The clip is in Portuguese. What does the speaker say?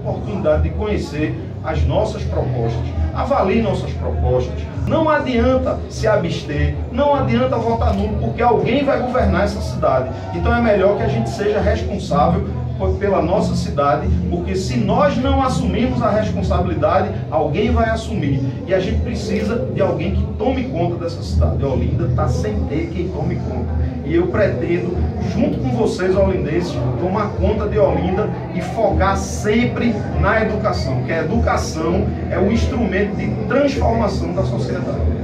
oportunidade de conhecer as nossas propostas. Avalie nossas propostas. Não adianta se abster, não adianta votar nulo, porque alguém vai governar essa cidade. Então é melhor que a gente seja responsável pela nossa cidade, porque se nós não assumirmos a responsabilidade, alguém vai assumir. E a gente precisa de alguém que tome conta dessa cidade. Olinda está sem ter quem tome conta. E eu pretendo, junto com vocês, olindenses, tomar conta de Olinda e focar sempre na educação, que a educação é o instrumento de transformação da sociedade.